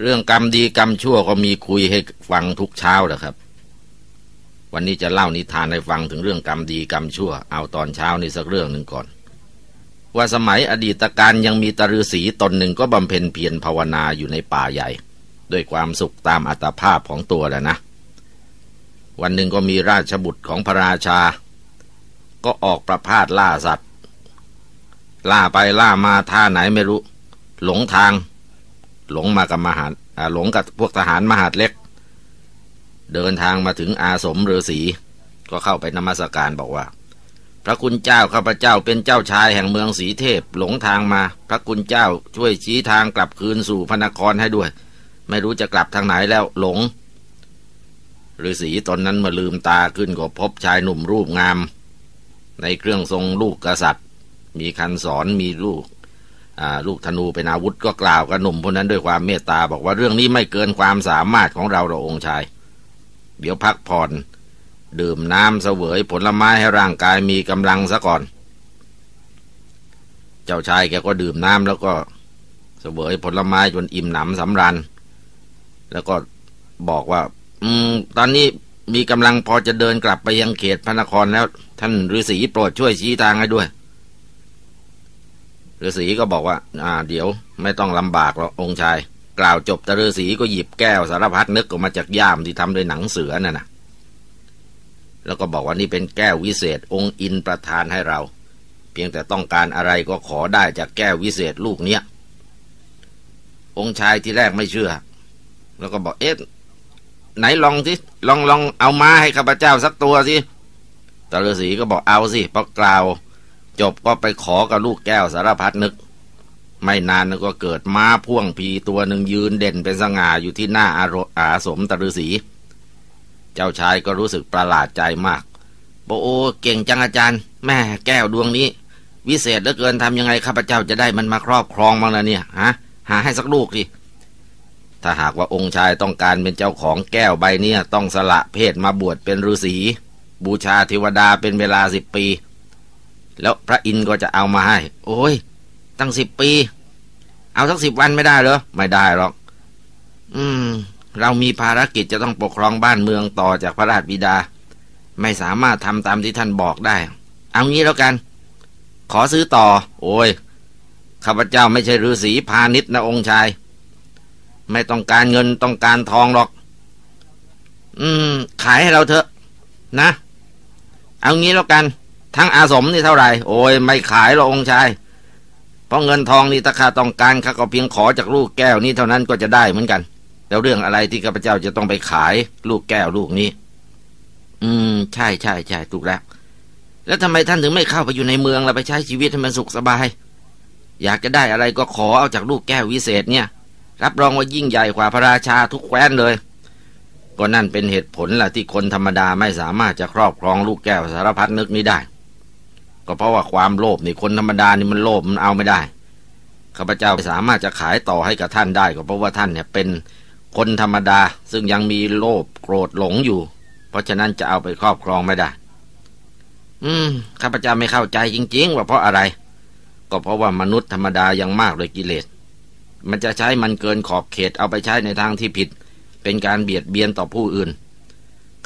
เรื่องกรรมดีกรรมชั่วก็มีคุยให้ฟังทุกเช้าแหละครับ วันนี้จะเล่านิทานให้ฟังถึงเรื่องกรรมดีกรรมชั่ว เอาตอนเช้านี้สักเรื่องหนึ่งก่อน ว่าสมัยอดีตการยังมีตฤษีตนหนึ่งก็บำเพ็ญเพียรภาวนาอยู่ในป่าใหญ่ ด้วยความสุขตามอัตภาพของตัวแหละนะ วันหนึ่งก็มีราชบุตรของพระราชา ก็ออกประพาสล่าสัตว์ ล่าไปล่ามาท่าไหนไม่รู้ หลงทาง หลงมากับมหาหลงกับพวกทหารมหาดเล็ก เดินทางมาถึงอาสมฤาษีก็เข้าไปนมัสการบอกว่า พระคุณเจ้าข้าพเจ้าเป็นเจ้าชายแห่งเมืองสีเทพหลงทางมา พระคุณเจ้าช่วยชี้ทางกลับคืนสู่พระนครให้ด้วย ไม่รู้จะกลับทางไหนแล้วหลงฤาษีตนนั้นมาลืมตาขึ้นก็พบชายหนุ่มรูปงาม ในเครื่องทรงลูกกษัตริย์ มีคันสอนมีลูก ลูกธนูเป็นอาวุธก็กล่าวกับหนุ่มคนนั้นด้วยความเมตตาบอกว่าเรื่องนี้ไม่เกินความสามารถของเราเราองค์ชาย เดี๋ยวพักผ่อน ดื่มน้ำเสวยผลไม้ให้ร่างกายมีกำลังซะก่อน เจ้าชายแกก็ดื่มน้ำแล้วก็เสวยผลไม้จนอิ่มหนำสำราญแล้วก็บอกว่า อืม ตอนนี้มีกำลังพอจะเดินกลับไปยังเขตพระนครแล้ว ท่านฤาษีโปรดช่วยชี้ทางให้ด้วย ฤาษีก็บอกว่า อ่า เดี๋ยวไม่ต้องลำบากหรอกองค์ชาย กล่าวจบต่ฤาษีก็หยิบแก้วสารพัดนึกออกมาจากย่ามที่ทำด้วยหนังเสือน่ะนะแล้วก็บอกว่านี่เป็นแก้ววิเศษ องค์อินประทานให้เรา เพียงแต่ต้องการอะไรก็ขอได้จากแก้ววิเศษลูกเนี้ยองค์ชายที่แรกไม่เชื่อ แล้วก็บอกเอ๊ะไหนลองสิลองลองเอามาให้ข้าพเจ้าสักตัวสิตฤาษีก็บอกเอาสิเพราะกล่าว จบก็ไปขอกับลูกแก้วสารพัดนึก ไม่นานก็เกิดม้าพ่วงพีตัวหนึ่งยืนเด่นเป็นสง่าอยู่ที่หน้าอารอาสมตฤษีเจ้าชายก็รู้สึกประหลาดใจมากบอกโอ้เก่งจังอาจารย์ แม่แก้วดวงนี้ วิเศษเหลือเกินทำยังไงข้าพเจ้าจะได้มันมาครอบครองบ้างล่ะเนี่ยฮะหาให้สักลูกดิถ้าหากว่าองค์ชายต้องการเป็นเจ้าของแก้วใบนี้ต้องสละเพศมาบวชเป็นฤาษีบูชาเทวดาเป็นเวลาสิบปี แล้วพระอินทร์ก็จะเอามาให้ โอ้ย ตั้งสิบปี เอาสักสิบวันไม่ได้เหรอ ไม่ได้หรอก อืม เรามีภารกิจจะต้องปกครองบ้านเมืองต่อจากพระราชบิดา ไม่สามารถทำตามที่ท่านบอกได้ เอางี้แล้วกัน ขอซื้อต่อ โอ้ย ข้าพเจ้าไม่ใช่ฤาษีพาณิชย์นะองค์ชาย ไม่ต้องการเงินต้องการทองหรอก อืม ขายให้เราเถอะ นะ เอางี้แล้วกัน ทั้งอาสมนี่เท่าไหร่โอ้ยไม่ขายหรอกองชาย เพราะเงินทองนี่ถ้าข้าต้องการข้าก็เพียงขอจากลูกแก้วนี้เท่านั้นก็จะได้เหมือนกัน แล้วเรื่องอะไรที่ข้าพเจ้าจะต้องไปขายลูกแก้วลูกนี้ อืม ใช่ใช่ใช่ถูกแล้วแล้วทำไมท่านถึงไม่เข้าไปอยู่ในเมืองแล้วไปใช้ชีวิตให้มันสุขสบาย อยากจะได้อะไรก็ขอเอาจากลูกแก้ววิเศษเนี่ย รับรองว่ายิ่งใหญ่กว่าพระราชาทุกแคว้นเลย ก็นั่นเป็นเหตุผลล่ะที่คนธรรมดาไม่สามารถจะครอบครองลูกแก้วสารพัดนึกนี้ได้ ก็เพราะว่าความโลภนี่คนธรรมดานี่มันโลภมันเอาไม่ได้ข้าพเจ้าสามารถจะขายต่อให้กับท่านได้ ก็เพราะว่าท่านเนี่ยเป็นคนธรรมดา ซึ่งยังมีโลภโกรธหลงอยู่ เพราะฉะนั้นจะเอาไปครอบครองไม่ได้ อืมข้าพเจ้าไม่เข้าใจจริง ๆ ว่าเพราะอะไร ก็เพราะว่ามนุษย์ธรรมดายังมากเลยกิเลส มันจะใช้มันเกินขอบเขตเอาไปใช้ในทางที่ผิด เป็นการเบียดเบียนต่อผู้อื่น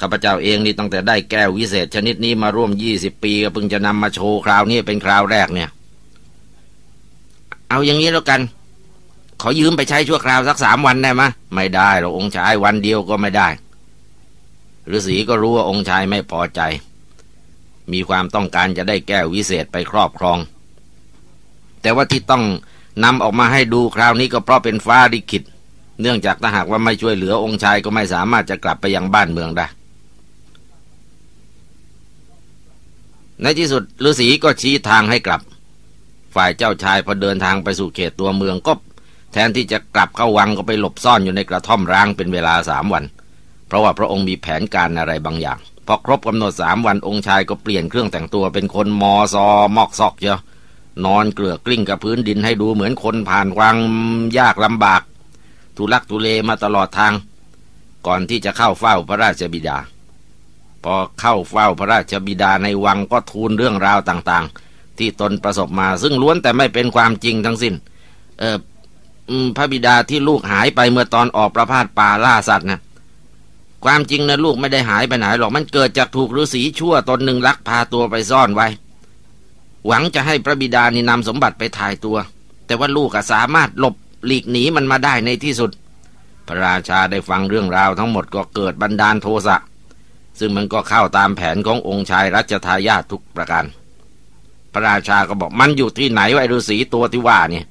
ข้าพเจ้าเองนี่ตั้งแต่ได้แก้ววิเศษชนิดนี้มาร่วมยี่สิบปีก็เพิ่งจะนำมาโชว์คราวนี้เป็นคราวแรกเนี่ย เอาอย่างนี้แล้วกัน ขอยืมไปใช้ชั่วคราวสักสามวันได้ไหมไม่ได้หรอกองค์ชายวันเดียวก็ไม่ได้ฤาษีก็รู้ว่าองค์ชายไม่พอใจ มีความต้องการจะได้แก้ววิเศษไปครอบครอง แต่ว่าที่ต้องนำออกมาให้ดูคราวนี้ก็เพราะเป็นฟ้าลิขิตเนื่องจากถ้าหากว่าไม่ช่วยเหลือองค์ชายก็ไม่สามารถจะกลับไปยังบ้านเมืองได้ ในที่สุดฤาษีก็ชี้ทางให้กลับ ฝ่ายเจ้าชายพอเดินทางไปสู่เขตตัวเมืองก็แทนที่จะกลับเข้าวังก็ไปหลบซ่อนอยู่ในกระท่อมร้างเป็นเวลาสามวัน เพราะว่าพระองค์มีแผนการอะไรบางอย่าง พอครบกำหนดสามวันองค์ชายก็เปลี่ยนเครื่องแต่งตัวเป็นคนมอซอมอกซอกเยอะนอนเกลือกกลิ้งกับพื้นดินให้ดูเหมือนคนผ่านวังยากลำบาก ทุลักทุเลมาตลอดทาง ก่อนที่จะเข้าเฝ้าพระราชบิดา พอเข้าเฝ้าพระราชบิดาในวังก็ทูลเรื่องราวต่างๆ ที่ตนประสบมาซึ่งล้วนแต่ไม่เป็นความจริงทั้งสิน้น เออพระบิดาที่ลูกหายไปเมื่อตอนออกประพาสป่าล่าสัตว์นะความจริงนะลูกไม่ได้หายไปไหนหรอกมันเกิดจากถูกฤาษีชั่วตนหนึ่งลักพาตัวไปซ่อนไว้ หวังจะให้พระบิดานี่นำสมบัติไปถ่ายตัว แต่ว่าลูกสามารถหลบหลีกหนีมันมาได้ในที่สุด พระราชาได้ฟังเรื่องราวทั้งหมดก็เกิดบันดาลโทสะ ซึ่งมันก็เข้าตามแผนขององค์ชายรัชทายาททุกประการ พระราชาก็บอกมันอยู่ที่ไหนวะฤาษีตัวที่ว่าเนี่ย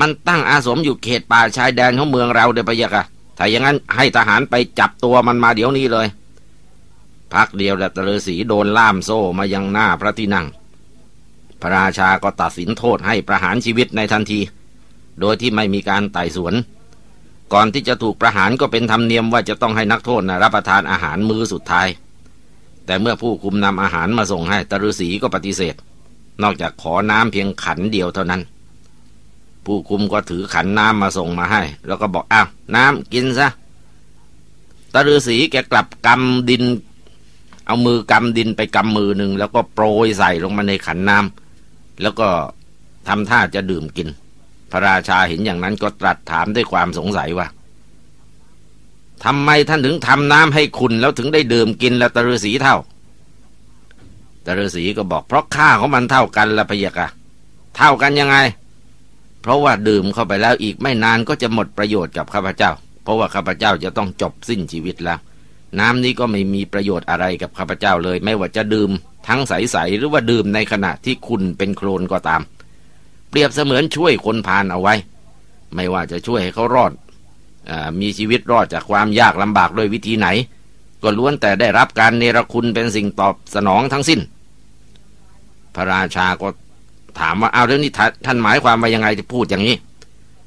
มันตั้งอาสมอยู่เขตป่าชายแดนของเมืองเราเดยพะยะกะถ้าอย่างนั้นให้ทหารไปจับตัวมันมาเดี๋ยวนี้เลย พักเดียวแต่ฤาษีโดนล่ามโซ่มายังหน้าพระที่นั่ง พระราชาก็ตัดสินโทษให้ประหารชีวิตในทันที โดยที่ไม่มีการไต่สวน ก่อนที่จะถูกประหารก็เป็นธรรมเนียมว่าจะต้องให้นักโทษนะรับประทานอาหารมื้อสุดท้าย แต่เมื่อผู้คุมนำอาหารมาส่งให้ตฤาษีก็ปฏิเสธ นอกจากขอน้ำเพียงขันเดียวเท่านั้น ผู้คุมก็ถือขันน้ำมาส่งมาให้ แล้วก็บอกอ้าวน้ำกินซะตาฤษีแกกลับกำดิน เอามือกำดินไปกำมือหนึ่งแล้วก็โปรยใส่ลงมาในขันน้ำแล้วก็ทำท่าจะดื่มกิน พระราชาเห็นอย่างนั้นก็ตรัสถามด้วยความสงสัยว่าทำไมท่านถึงทำน้ำให้คุณแล้วถึงได้ดื่มกินแล้วตาฤาษีเท่าตาฤาษีก็บอกเพราะค่าของมันเท่ากันละพยกะเท่ากันยังไง เพราะว่าดื่มเข้าไปแล้วอีกไม่นานก็จะหมดประโยชน์กับข้าพเจ้า เพราะว่าข้าพเจ้าจะต้องจบสิ้นชีวิตแล้ว น้ำนี้ก็ไม่มีประโยชน์อะไรกับข้าพเจ้าเลย ไม่ว่าจะดื่มทั้งใสๆหรือว่าดื่มในขณะที่คุณเป็นโคลนก็ตาม เปรียบเสมือนช่วยคนพานเอาไว้ ไม่ว่าจะช่วยให้เขารอดอมีชีวิตรอดจากความยากลำบากด้วยวิธีไหน ก็ล้วนแต่ได้รับการเนรคุณเป็นสิ่งตอบสนองทั้งสิ้น พระราชาก็ถามว่าเอาเรื่องนี้ท่านหมายความว่ายังไงจะพูดอย่างนี้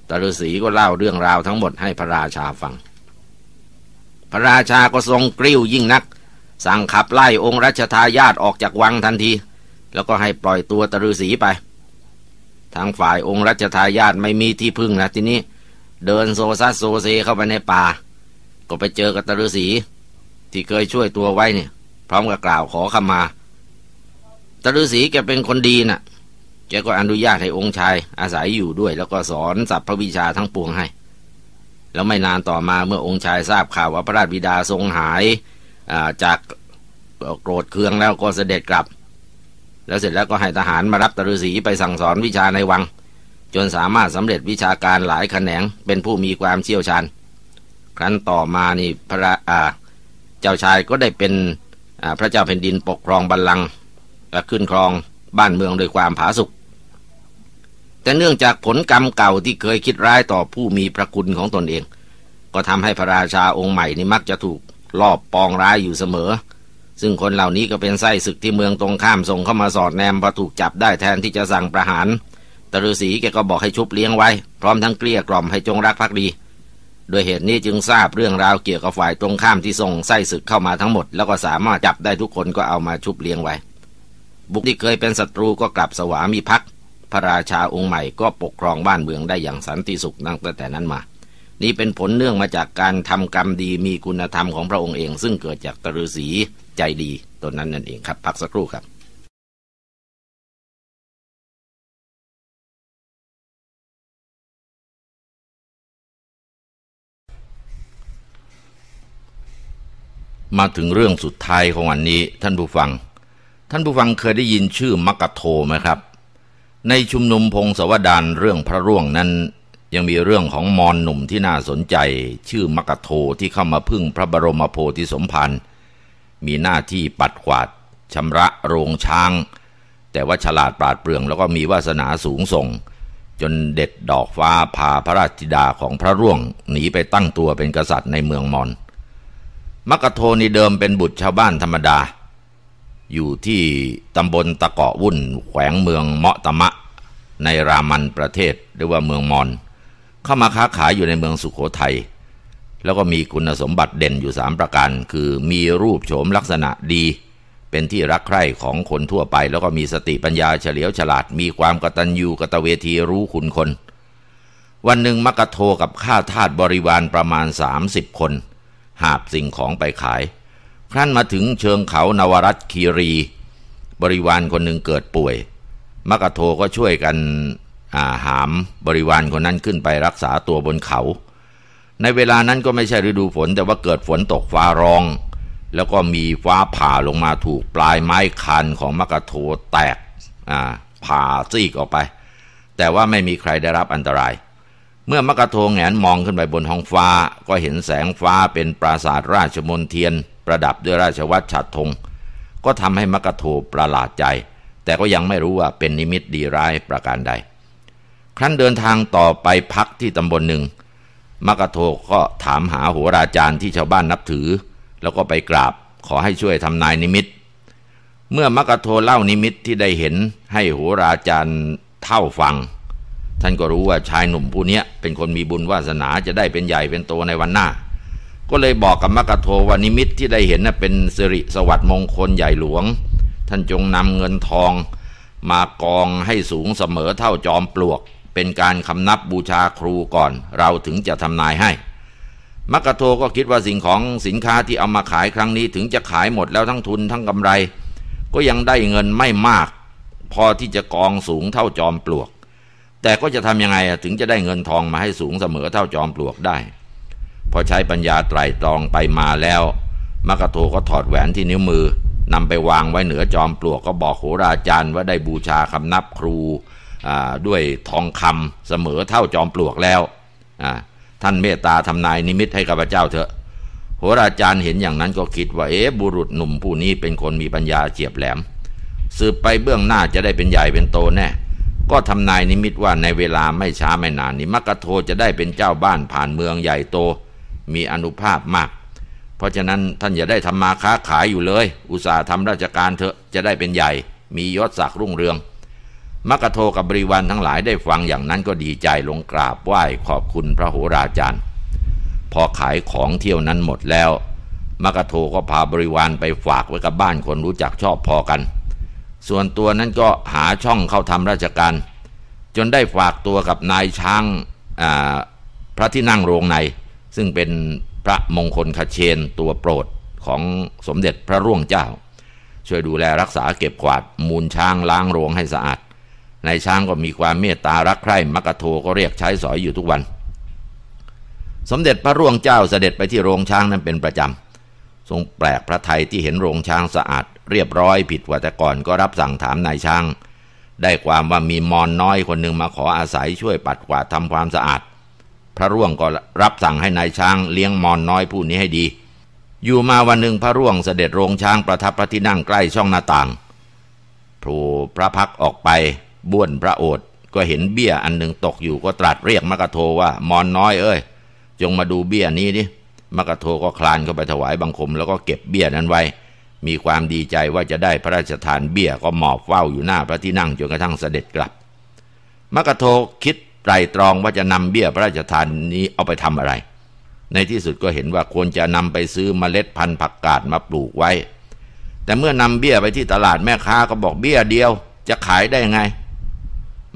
ตฤษีก็เล่าเรื่องราวทั้งหมดให้พระราชาฟัง พระราชาก็ทรงกริ้วยิ่งนัก สั่งขับไล่องค์รัชทายาทออกจากวังทันที แล้วก็ให้ปล่อยตัวตาฤๅษีไป ทางฝ่ายองค์รัชทายาทไม่มีที่พึ่งนะทีนี้เดินโซซัสโซเซเข้าไปในป่า ก็ไปเจอกับตาฤๅษีที่เคยช่วยตัวไว้เนี่ย พร้อมกับกล่าวขอขมาตาฤๅษีแกเป็นคนดีนะ่ะแกก็อนุญาตให้องค์ชายอาศัยอยู่ด้วย แล้วก็สอนสรรพวิชาทั้งปวงให้ แล้วไม่นานต่อมาเมื่อองค์ชายทราบข่าวว่าพระราชบิดาทรงหายาจากโกรธเคืองแล้วก็เสด็จกลับ แล้วเสร็จแล้วก็ให้ทหารมารับตฤษีไปสั่งสอนวิชาในวัง จนสามารถสำเร็จวิชาการหลายแขนงเป็นผู้มีความเชี่ยวชาญ ครั้นต่อมานี่พระเจ้าชายก็ได้เป็นพระเจ้าแผ่นดินปกครองบัลลังก์ขึ้นครองบ้านเมืองโดยความผาสุกแต่เนื่องจากผลกรรมเก่าที่เคยคิดร้ายต่อผู้มีพระคุณของตนเอง ก็ทำให้พระราชาองค์ใหม่นี่มักจะถูกลอบปองร้ายอยู่เสมอ ซึ่งคนเหล่านี้ก็เป็นไส้ศึกที่เมืองตรงข้ามส่งเข้ามาสอดแนมพอถูกจับได้แทนที่จะสั่งประหารตฤษีแกก็บอกให้ชุบเลี้ยงไว้ พร้อมทั้งเกลี้ยกล่อมให้จงรักภักดีโดยเหตุนี้จึงทราบเรื่องราวเกี่ยวกับฝ่ายตรงข้ามที่ส่งไส้ศึกเข้ามาทั้งหมด แล้วก็สามารถจับได้ทุกคนก็เอามาชุบเลี้ยงไว้ บุคที่เคยเป็นศัตรูก็กลับสวามีภักดิ์พระราชาองค์ใหม่ก็ปกครองบ้านเมืองได้อย่างสันติสุขตั้งแต่นั้นมา นี่เป็นผลเนื่องมาจากการทำกรรมดีมีคุณธรรมของพระองค์เอง ซึ่งเกิดจากตฤษี ใจดีตนนั้นนั่นเองครับ พักสักครู่ครับมาถึงเรื่องสุดท้ายของวันนี้ ท่านผู้ฟัง ท่านผู้ฟังเคยได้ยินชื่อมักกะโทไหมครับ ในชุมนุมพงศวดานเรื่องพระร่วงนั้น ยังมีเรื่องของมอนหนุ่มที่น่าสนใจ ชื่อมักโทที่เข้ามาพึ่งพระบรมโพธิสมภาร มีหน้าที่ปัดขวาดชำระโรงช้าง แต่ว่าฉลาดปราดเปรื่องแล้วก็มีวาสนาสูงส่ง จนเด็ดดอกฟ้าพาพระราชธิดาของพระร่วงหนีไปตั้งตัวเป็นกษัตริย์ในเมืองมอนมกโทนี่เดิมเป็นบุตรชาวบ้านธรรมดา อยู่ที่ตำบลตะเกาะวุ่น แขวงเมืองเมาะตะมะ ในรามันประเทศหรือว่าเมืองมอน เข้ามาค้าขายอยู่ในเมืองสุขโขทัย แล้วก็มีคุณสมบัติเด่นอยู่สามประการ คือมีรูปโฉมลักษณะดี เป็นที่รักใคร่ของคนทั่วไป แล้วก็มีสติปัญญาเฉลียวฉลาด มีความกตัญญูกตเวทีรู้คุณคน วันหนึ่งมกกะโทกับข้าทาสบริวารประมาณสามสิบคน หาบสิ่งของไปขาย ครั้นมาถึงเชิงเขานวรัตคีรี บริวารคนหนึ่งเกิดป่วย มกโทก็ช่วยกันหามบริวารคนนั้นขึ้นไปรักษาตัวบนเขา ในเวลานั้นก็ไม่ใช่ฤดูฝน แต่ว่าเกิดฝนตกฟ้าร้อง แล้วก็มีฟ้าผ่าลงมาถูกปลายไม้คันของมกะโทแตกผ่าซีกออกไป แต่ว่าไม่มีใครได้รับอันตราย เมื่อมกะโทแงนมองขึ้นไปบนท้องฟ้า ก็เห็นแสงฟ้าเป็นปราสาทราชมนเทียน ประดับด้วยราชวัตรฉัดธงก็ทำให้มกะโทประหลาดใจ แต่ก็ยังไม่รู้ว่าเป็นนิมิตดีร้ายประการใด ครั้นเดินทางต่อไปพักที่ตำบลหนึ่ง มกะโทก็ถามหาโหราจารย์ที่ชาวบ้านนับถือ แล้วก็ไปกราบขอให้ช่วยทำนายนิมิต เมื่อมกะโทเล่านิมิตที่ได้เห็นให้โหราจารย์เฒ่าฟัง ท่านก็รู้ว่าชายหนุ่มผู้นี้เป็นคนมีบุญวาสนาจะได้เป็นใหญ่เป็นโตในวันหน้า ก็เลยบอกกับมกะโทว่านิมิตที่ได้เห็นน่ะเป็นสิริสวัสดิ์มงคลใหญ่หลวง ท่านจงนำเงินทอง มากองให้สูงเสมอเท่าจอมปลวก เป็นการคำนับบูชาครูก่อน เราถึงจะทำนายให้ มักกะโทก็คิดว่าสิ่งของสินค้าที่เอามาขายครั้งนี้ถึงจะขายหมดแล้วทั้งทุนทั้งกำไร ก็ยังได้เงินไม่มาก พอที่จะกองสูงเท่าจอมปลวก แต่ก็จะทำยังไงถึงจะได้เงินทองมาให้สูงเสมอเท่าจอมปลวกได้ พอใช้ปัญญาไตรตรองไปมาแล้วมักกะโทก็ถอดแหวนที่นิ้วมือนำไปวางไว้เหนือจอมปลวกก็บอกโหราจารย์ว่าได้บูชาคำนับครู ด้วยทองคำเสมอเท่าจอมปลวกแล้วท่านเมตตาทำนายนิมิตให้กับพเจ้าเถอะโหราจารย์เห็นอย่างนั้นก็คิดว่าเอ๊ะบุรุษหนุ่มผู้นี้เป็นคนมีปัญญาเฉียบแหลม สืบไปเบื้องหน้าจะได้เป็นใหญ่เป็นโตแน่ ก็ทำนายนิมิตว่าในเวลาไม่ช้าไม่นานนี้มักกะโทจะได้เป็นเจ้าบ้านผ่านเมืองใหญ่โต มีอนุภาพมาก เพราะฉะนั้นท่านอย่าได้ทำมาค้าขายอยู่เลย อุตส่าห์ทำราชการเถอะจะได้เป็นใหญ่ มียศศักดิ์รุ่งเรือง มกกะโทกับบริวารทั้งหลายได้ฟังอย่างนั้นก็ดีใจลงกราบไหว้ขอบคุณพระโหราจารย์ พอขายของเที่ยวนั้นหมดแล้ว มกกะโทก็พาบริวารไปฝากไว้กับบ้านคนรู้จักชอบพอกัน ส่วนตัวนั้นก็หาช่องเข้าทำราชการ จนได้ฝากตัวกับนายช้างพระที่นั่งโรงใน ซึ่งเป็นพระมงคลคเชนตัวโปรดของสมเด็จพระร่วงเจ้า ช่วยดูแลรักษาเก็บกวาดมูลช้างล้างโรงให้สะอาด นายช้างก็มีความเมตตารักใคร่มักกะโทก็เรียกใช้สอยอยู่ทุกวัน สมเด็จพระร่วงเจ้าเสด็จไปที่โรงช้างนั้นเป็นประจำทรงแปลกพระไทยที่เห็นโรงช้างสะอาด เรียบร้อยผิดกว่าแต่ก่อนก็รับสั่งถามนายช้าง ได้ความว่ามีมอนน้อยคนหนึ่งมาขออาศัยช่วยปัดกวาดทำความสะอาด พระร่วงก็รับสั่งให้นายช้างเลี้ยงมอนน้อยผู้นี้ให้ดี อยู่มาวันหนึ่งพระร่วงเสด็จโรงช้างประทับพระที่นั่งใกล้ช่องหน้าต่างโผล่พระพักออกไป บ้วนพระโอษฐ์ก็เห็นเบี้ยอันหนึ่งตกอยู่ก็ตรัสเรียกมกะโทว่ามอนน้อยเอ้ย จงมาดูเบี้ยนี้ดิมกะโทก็คลานเข้าไปถวายบังคม แล้วก็เก็บเบี้ยนั้นไว้ มีความดีใจว่าจะได้พระราชทานเบี้ยก็หมอบเฝ้าอยู่หน้าพระที่นั่งจนกระทั่งเสด็จกลับมกะโทคิดไตรตรองว่าจะนำเบี้ยพระราชทานนี้เอาไปทำอะไร ในที่สุดก็เห็นว่าควรจะนำไปซื้อเมล็ดพันธุ์ผักกาดมาปลูกไว้ แต่เมื่อนำเบี้ยไปที่ตลาดแม่ค้าก็บอกเบี้ยเดียว จะขายได้ไง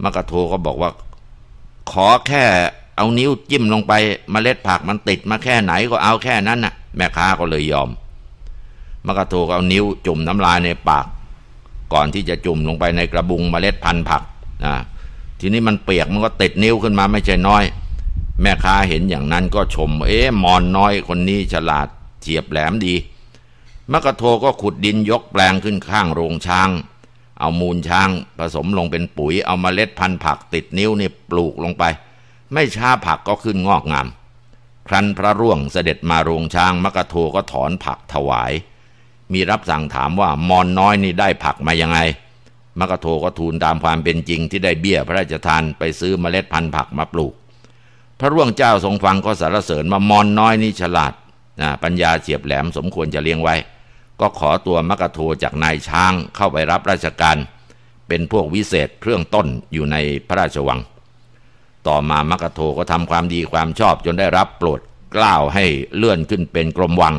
มกะโทก็บอกว่า ขอแค่เอานิ้วจิ้มลงไปมเมล็ดผักมันติดมาแค่ไหนก็เอาแค่นั้นน่ะ แม่ค้าก็เลยยอม มกะโทก็เอานิ้วจุ่มน้ำลายในปาก ก่อนที่จะจุ่มลงไปในกระบุงมเมล็ดพันธุ์ผักนะทีนี้มันเปียกมันก็ติดนิ้วขึ้นมาไม่ใช่น้อย แม่ค้าเห็นอย่างนั้นก็ชม เอ๊ะมอนน้อยคนนี้ฉลาดเฉียบแหลมดีมกะโทก็ขุดดินยกแปลงขึ้นข้างโรงช้าง เอามูลช้างผสมลงเป็นปุ๋ย เอามาเมล็ดพันธุ์ผักติดนิ้วนี่ปลูกลงไป ไม่ช้าผักก็ขึ้นงอกงาม ครั้นพระร่วงเสด็จมาโรงช้างมกะโทก็ถอนผักถวาย มีรับสั่งถามว่ามอนน้อยนี่ได้ผักมายังไงมกะโทก็ทูลตามความเป็นจริงที่ได้เบี้ยพระราชทานไปซื้อมเมล็ดพันธุ์ผักมาปลูก พระร่วงเจ้าทรงฟังก็สรรเสริญว่ามอนน้อยนี่ฉลาดปัญญาเฉียบแหลมสมควรจะเลี้ยงไว้ ก็ขอตัวมกะโทจากนายช้างเข้าไปรับราชการ เป็นพวกวิเศษเครื่องต้นอยู่ในพระราชวัง ต่อมามกะโทก็ทำความดีความชอบจนได้รับโปรดกล้าวให้เลื่อนขึ้นเป็นกรมวัง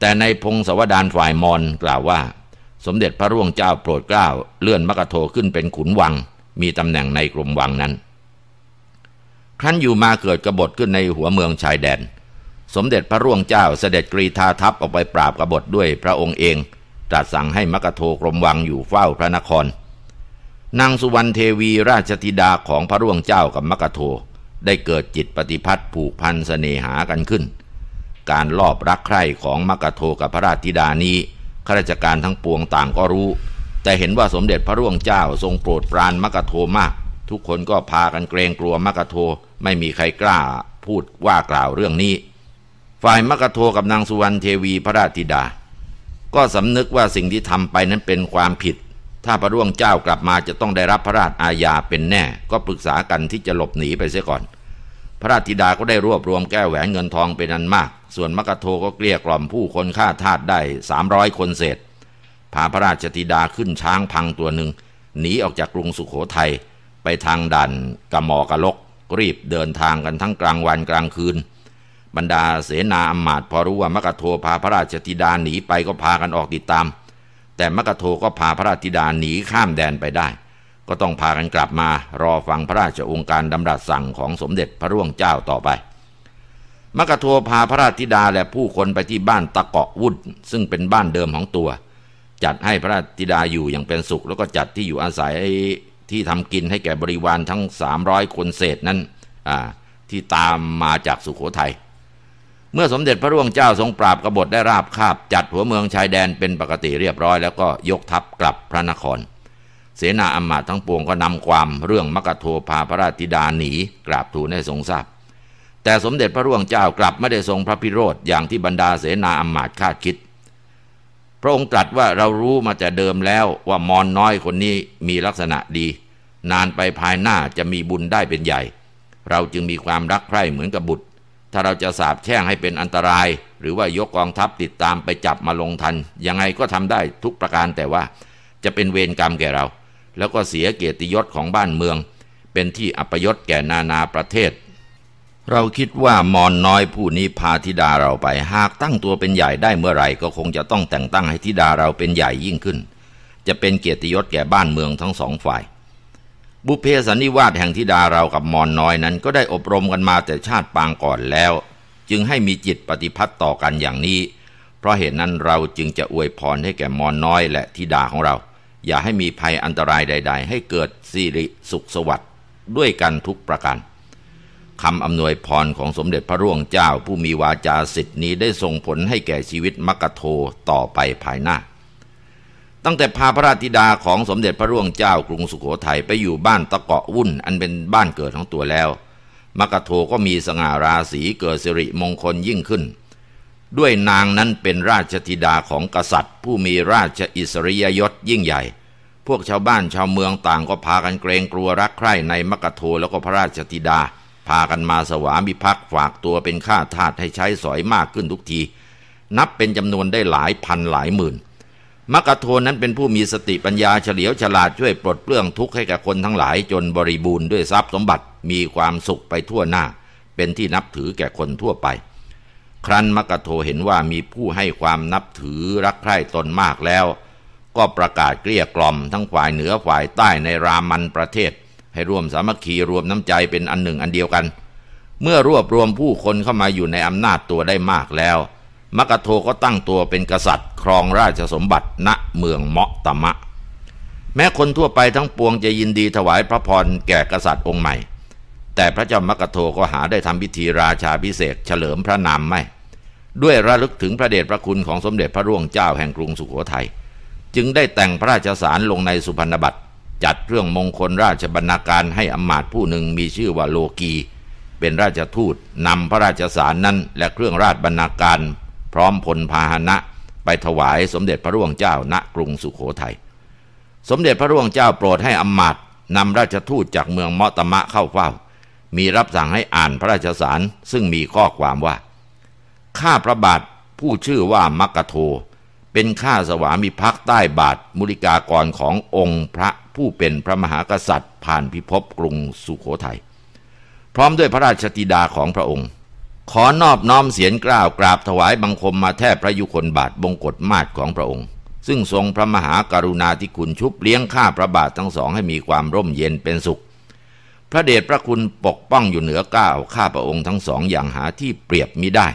แต่ในพงศวดานฝ่ายมอนกล่าวว่า สมเด็จพระร่วงเจ้าโปรดเกล้าเลื่อนมกะโทขึ้นเป็นขุนวัง มีตำแหน่งในกรมวังนั้น ครั้นอยู่มาเกิดกบฏขึ้นในหัวเมืองชายแดน สมเด็จพระร่วงเจ้าเสด็จกรีธาทัพออกไปปราบกบฏด้วยพระองค์เอง ตรัสสั่งให้มกโทกรมวังอยู่เฝ้าพระนคร นางสุวรรณเทวีราชธิดาของพระร่วงเจ้ากับมกโทได้เกิดจิตปฏิพัทธ์ผูกพันเสน่หากันขึ้น การลอบรักใคร่ของมกโทกับพระราชธิดานี้ข้าราชการทั้งปวงต่างก็รู้ แต่เห็นว่าสมเด็จพระร่วงเจ้าทรงโปรดปรานมกโทมาก ทุกคนก็พากันเกรงกลัวมกโทไม่มีใครกล้าพูดว่ากล่าวเรื่องนี้ ฝ่ายมกโทกับนางสุวรรณเทวีพระราชธิดา ก็สำนึกว่าสิ่งที่ทำไปนั้นเป็นความผิด ถ้าพระร่วงเจ้ากลับมาจะต้องได้รับพระราชอาญาเป็นแน่ ก็ปรึกษากันที่จะหลบหนีไปเสียก่อน พระราชธิดาก็ได้รวบรวมแก้วแหวนเงินทองเป็นอันมาก ส่วนมกโทก็เกลี้ยกล่อมผู้คนฆ่าทาสได้สามร้อยคนเศษ พาพระราชธิดาขึ้นช้างพังตัวหนึ่งหนีออกจากกรุงสุขโขทัยไปทางด่านกะมอกะลกรีบเดินทางกันทั้งกลางวันกลางคืน บรรดาเสนาอำมาตพอรู้ว่ามกโทพาพระราชธิดาหนีไปก็พากันออกติดตาม แต่มกโทก็พาพระราชธิดาหนีข้ามแดนไปได้ ก็ต้องพากันกลับมารอฟังพระราชองค์การดำรัสสั่งของสมเด็จพระร่วงเจ้าต่อไป มกโทพาพระราชธิดาและผู้คนไปที่บ้านตะเกาะวุ่นซึ่งเป็นบ้านเดิมของตัว จัดให้พระราชธิดาอยู่อย่างเป็นสุข แล้วก็จัดที่อยู่อาศัยที่ทำกินให้แก่บริวารทั้ง 300 คนเศษนั้นที่ตามมาจากสุขโขทยัย เมื่อสมเด็จพระร่วงเจ้าทรงปราบกบฏได้ราบคาบ จัดหัวเมืองชายแดนเป็นปกติเรียบร้อย แล้วก็ยกทัพกลับพระนคร เสนาอำมาตย์ทั้งปวงก็นำความเรื่องมกโทพาพระราชธิดาหนีกราบทูลให้ทรงทราบ แต่สมเด็จพระร่วงเจ้ากลับไม่ได้ทรงพระพิโรธอย่างที่บรรดาเสนาอำมาตย์คาดคิด พระองค์ตรัสว่าเรารู้มาแต่เดิมแล้วว่ามอนน้อยคนนี้มีลักษณะดี นานไปภายหน้าจะมีบุญได้เป็นใหญ่ เราจึงมีความรักใคร่เหมือนกับบุตร ถ้าเราจะสาบแช่งให้เป็นอันตราย หรือว่ายกกองทัพติดตามไปจับมาลงทัน ยังไงก็ทำได้ทุกประการแต่ว่าจะเป็นเวรกรรมแก่เรา แล้วก็เสียเกียรติยศของบ้านเมือง เป็นที่อัปยศแก่นานาประเทศ เราคิดว่ามอนน้อยผู้นี้พาธิดาเราไป หากตั้งตัวเป็นใหญ่ได้เมื่อไหร่ ก็คงจะต้องแต่งตั้งให้ธิดาเราเป็นใหญ่ยิ่งขึ้น จะเป็นเกียรติยศแก่บ้านเมืองทั้งสองฝ่าย บุเพสันนิวาสแห่งธิดาเรากับมอนน้อยนั้น ก็ได้อบรมกันมาแต่ชาติปางก่อนแล้ว จึงให้มีจิตปฏิพัติต่อกันอย่างนี้ เพราะเหตุนั้นเราจึงจะอวยพรให้แก่มอนน้อยและธิดาของเรา อย่าให้มีภัยอันตรายใด ๆ ให้เกิดสิริสุขสวัสดิ์ด้วยกันทุกประการคำอำนวยพรของสมเด็จพระร่วงเจ้าผู้มีวาจาสิทธินี้ได้ส่งผลให้แก่ชีวิตมกโทต่อไปภายหน้า ตั้งแต่พาพระราชธิดาของสมเด็จพระร่วงเจ้ากรุงสุขโขทัยไปอยู่บ้านตะเกาะวุ่น อันเป็นบ้านเกิดของตัวแล้ว มกโทก็มีสง่าราศีเกิดสิริมงคลยิ่งขึ้น ด้วยนางนั้นเป็นราชธิดาของกษัตริย์ ผู้มีราชอิสริยยศยิ่งใหญ่ พวกชาวบ้านชาวเมืองต่างก็พากันเกรงกลัวรักใคร่ในมกโทแล้วก็พระราชธิดา พากันมาสวามิภักดิ์ฝากตัวเป็นข้าทาสให้ใช้สอยมากขึ้นทุกที นับเป็นจำนวนได้หลายพันหลายหมื่น มักกะโทนนั้นเป็นผู้มีสติปัญญาเฉลียวฉลาดช่วยปลดเปลื้องทุกข์ให้แก่คนทั้งหลายจนบริบูรณ์ด้วยทรัพย์สมบัติมีความสุขไปทั่วหน้า เป็นที่นับถือแก่คนทั่วไป ครั้นมักกะโทเห็นว่ามีผู้ให้ความนับถือรักใคร่ตนมากแล้ว ก็ประกาศเกลี้ยกล่อมทั้งฝ่ายเหนือฝ่ายใต้ในรามันประเทศ ให้ร่วมสามัคคีรวมน้ำใจเป็นอันหนึ่งอันเดียวกัน เมื่อรวบรวมผู้คนเข้ามาอยู่ในอำนาจตัวได้มากแล้ว มกโทก็ตั้งตัวเป็นกษัตริย์ ครองราชสมบัติณเมืองเมาะตมะ แม้คนทั่วไปทั้งปวงจะยินดีถวายพระพรแก่กษัตริย์องค์ใหม่ แต่พระเจ้ามกโทก็หาได้ทำพิธีราชาพิเศษเฉลิมพระนามไม่ ด้วยระลึกถึงพระเดชพระคุณของสมเด็จพระร่วงเจ้าแห่งกรุงสุโขทยัยจึงได้แต่งพระราชสารลงในสุพรรณบัตรจัดเครื่องมงคลราชบรรณาการให้อมาตผู้หนึ่งมีชื่อว่าโลกี เป็นราชทูตนำพระราชสารนั้นและเครื่องราชบรรณาการ พร้อมพลพาหนะ ไปถวายสมเด็จพระร่วงเจ้าณกรุงสุขโขทยัยสมเด็จพระร่วงเจ้าโปรดให้อมาตนำราชทูตจากเมืองมอตมะเข้าเฝ้า มีรับสั่งให้อ่านพระราชสารซึ่งมีข้อความว่า ข้าพระบาทผู้ชื่อว่ามักกะโท เป็นข้าสวามิภักดิ์ใต้บาทมุริกากรขององค์พระผู้เป็นพระมหากษัตริย์ ผ่านพิภพกรุงสุขโขทยัยพร้อมด้วยพระราชธิดาของพระองค์ ขอนอบน้อมเสียงกล้าวกราบถวายบังคมมาแทบพระยุคลบาทบงกฎมาศของพระองค์ ซึ่งทรงพระมหาการุณาธิคุณชุบเลี้ยงข้าพระบาททั้งสองให้มีความร่มเย็นเป็นสุข พระเดชพระคุณปกป้องอยู่เหนือก้าวข้าพระองค์ทั้งสองอย่างหาที่เปรียบมิได้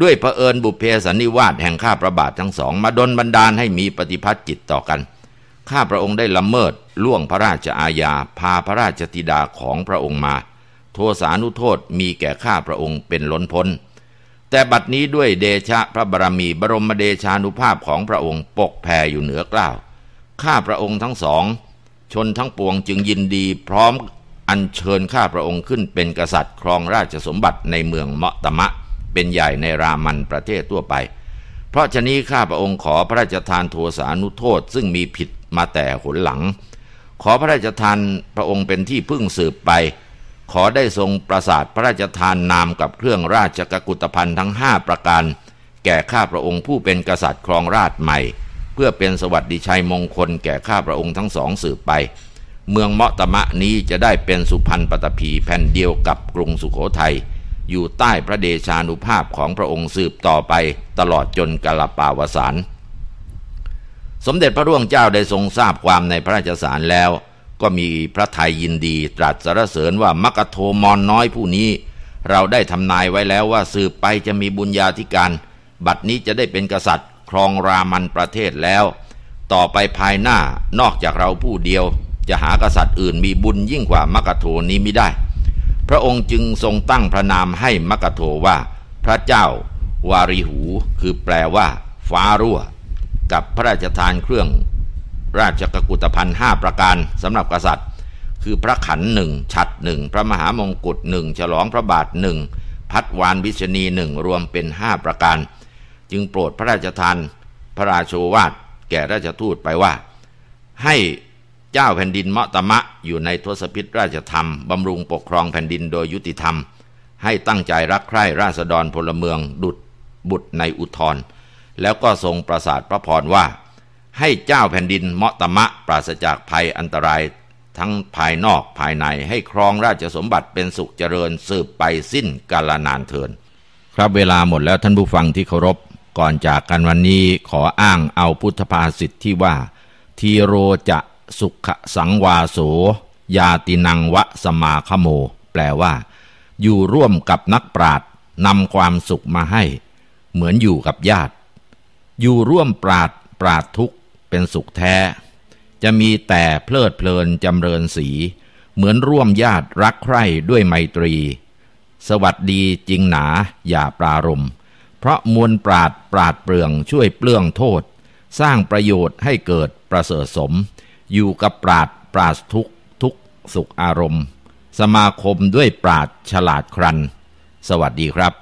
ด้วยพระเอิญบุพเพสันนิวาสแห่งข้าพระบาททั้งสอง มาดลบันดาลให้มีปฏิพัติจิตต่อกันข้าพระองค์ได้ละเมิดล่วงพระราชอาญาพาพระราชธิดาของพระองค์มา ทสานุโทษมีแก่ข้าพระองค์เป็นล้นพ้น แต่บัดนี้ด้วยเดชะพระบารมีบรมเดชานุภาพของพระองค์ปกแผ่อยู่เหนือกล้าวข้าพระองค์ทั้งสอง ชนทั้งปวงจึงยินดีพร้อมอัญเชิญข้าพระองค์ขึ้นเป็นกษัตริย์ครองราชสมบัติในเมืองเมาะตมะ เป็นใหญ่ในรามันประเทศทั่วไป เพราะฉะนี้ข้าพระองค์ขอพระราชทานโทสานุโทษซึ่งมีผิดมาแต่หนหลัง ขอพระราชทานพระองค์เป็นที่พึ่งสืบไป ขอได้ทรงประสาทพระราชทานนามกับเครื่องราชกกุตภัณฑ์ทั้งห้าประการ แก่ข้าพระองค์ผู้เป็นกษัตริย์ครองราชใหม่ เพื่อเป็นสวัสดิชัยมงคลแก่ข้าพระองค์ทั้งสองสืบไป เมืองเมาะตมะนี้จะได้เป็นสุพรรณปตพีแผ่นเดียวกับกรุงสุขโขทัยอยู่ใต้พระเดชานุภาพของพระองค์สืบต่อไปตลอดจนกาลปาวสารสมเด็จพระร่วงเจ้าได้ทรงทราบความในพระราชสารแล้ว ก็มีพระทัยยินดีตรัสสรรเสริญว่ามักโทมอนน้อยผู้นี้ เราได้ทำนายไว้แล้วว่าสืบไปจะมีบุญญาธิการ บัดนี้จะได้เป็นกษัตริย์ ครองรามันประเทศแล้ว ต่อไปภายหน้านอกจากเราผู้เดียว จะหากษัตริย์อื่นมีบุญยิ่งกว่ามกโทนี้ไม่ได้ พระองค์จึงทรงตั้งพระนามให้มกโทว่า พระเจ้าวาริหู คือแปลว่า ฟ้ารั่ว กับพระราชทานเครื่อง ราชกกุตภัณฑ์ห้าประการสำหรับกษัตริย์ คือพระขันหนึ่งฉัดหนึ่งพระมหามงกุฎหนึ่งฉลองพระบาทหนึ่งพัดวานวิชนีหนึ่งรวมเป็นห้าประการ จึงโปรดพระราชทานพระราโชวาทแก่ราชทูตไปว่า ให้เจ้าแผ่นดินมะตมะอยู่ในทศพิธราชธรรม บำรุงปกครองแผ่นดินโดยยุติธรรม ให้ตั้งใจรักใคร่ราษฎรพลเมืองดุดบุตรในอุทธรแล้วก็ทรงประสาทพระพรว่า ให้เจ้าแผ่นดินเมะตมะปราศจากภัยอันตราย ทั้งภายนอกภายในให้ครองราชสมบัติเป็นสุขเจริญสืบไปสิ้นกาลนานเทิน ครับเวลาหมดแล้วท่านผู้ฟังที่เคารพก่อนจากกันวันนี้ขออ้างเอาพุทธภาษิตที่ว่า ทีโรจะสุขสังวาโสยาตินังวะสมาคโม แปลว่า อยู่ร่วมกับนักปราดนำความสุขมาให้ เหมือนอยู่กับญาติ อยู่ร่วมปราดปราดทุกข์ เป็นสุขแท้ จะมีแต่เพลิดเพลินจำเริญสี เหมือนร่วมญาติรักใคร่ด้วยไมตรี สวัสดีจริงหนาอย่าปรารมเพราะมวลปราดปราดเปลืองช่วยเปลื้องโทษ สร้างประโยชน์ให้เกิดประเสริฐสม อยู่กับปราดปราศทุกทุกสุขอารมณ์ สมาคมด้วยปราดฉลาดครัน สวัสดีครับ